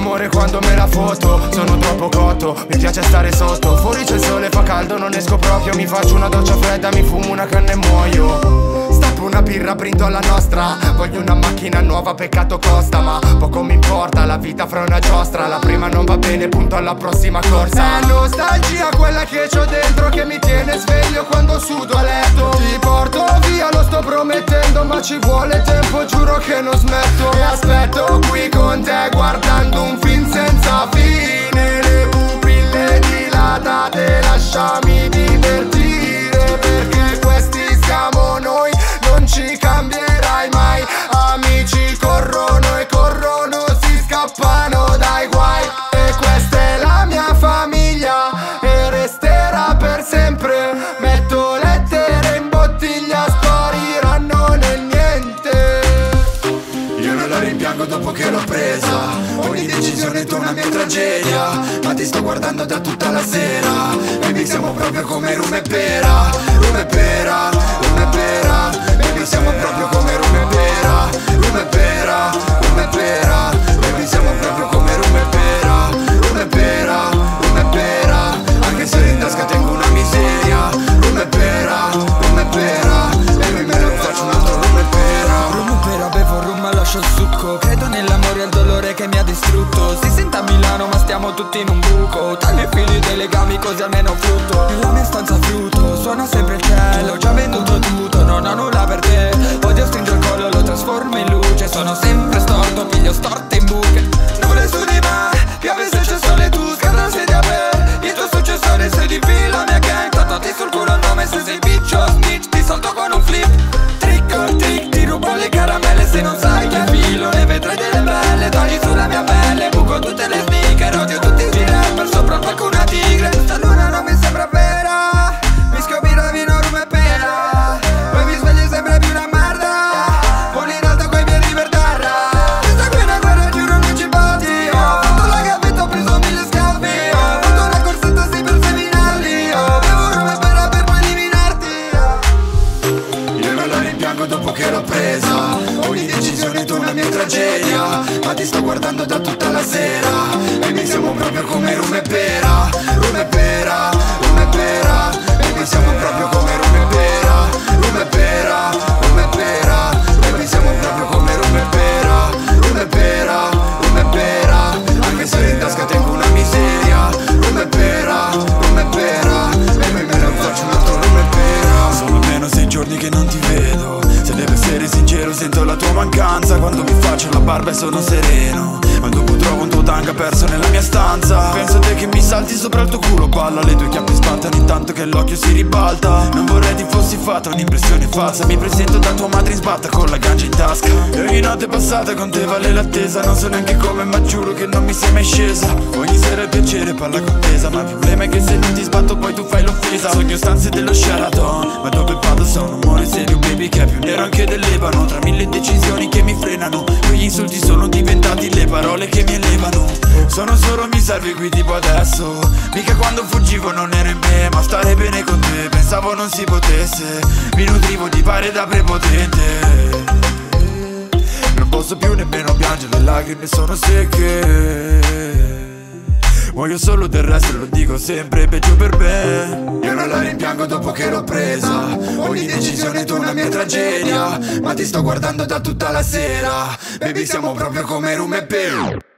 Amore quando me la foto. Sono troppo cotto, mi piace stare sotto. Fuori c'è il sole, fa caldo, non esco proprio. Mi faccio una doccia fredda, mi fumo una canna e muoio. Stappo una birra, brindo alla nostra. Voglio una macchina nuova, peccato costa Ma importa, la vita fra una giostra. La prima non va bene, punto alla prossima corsa. È nostalgia quella che c'ho dentro Che mi tiene sveglio quando sudo a letto. Ti porto via, lo sto promettendo Ma ci vuole tempo, giuro che non smetto. E aspetto qui con te guardando rimpiango dopo che l'ho presa. Ogni decisione è una mia tragedia. Ma ti sto guardando da tutta la sera. Baby siamo proprio come rum e pera. Rum e pera, lascio succo. Credo nell'amore e al dolore che mi ha distrutto. Si sente a Milano ma stiamo tutti in un buco. Taglio i fili dei legami così almeno frutto. Nella mia stanza frutto Suona sempre il cielo. Già venduto tutto Non ho nulla per te. Odio stringo il collo Lo trasformo in luce. Sono sempre storto Piglio storte in buche rimpiango dopo che l'ho presa. Ogni decisione è una mia tragedia Ma ti sto guardando da tutta la sera la tua mancanza. Quando mi faccio la barba e sono sereno. Ma dopo trovo un tuo tanga perso nella mia stanza. Penso a te che mi salti sopra il tuo culo Balla, le tue chiappe spantano intanto che l'occhio si ribalta. Non vorrei ti fossi fatta un'impressione falsa. Mi presento da tua madre in sbatta con la gancia in tasca. E ogni notte passata con te vale l'attesa. Non so neanche come ma giuro che non mi sei mai scesa. Ogni sera è piacere parla contesa Ma il problema è che se non ti sbatto poi tu fai l'offesa Sogno stanze dello Sheraton. Ma dove vado sono un amore serio baby che è più nero anche del Lebano. Tra mille decisioni che mi frenano Quegli insulti sono diventati le parole che mi elevano. Sono solo mi serve qui tipo adesso. Mica quando fuggivo non ero in me Ma stare bene con te pensavo non si potesse. Mi nutrivo di pare da prepotente. Non posso più nemmeno piangere, le lacrime sono secche Muoio solo del resto, lo dico sempre, peggio per me. Io non la rimpiango dopo che l'ho presa. Ogni decisione è una mia tragedia Ma ti sto guardando da tutta la sera. Baby siamo proprio come rum e pera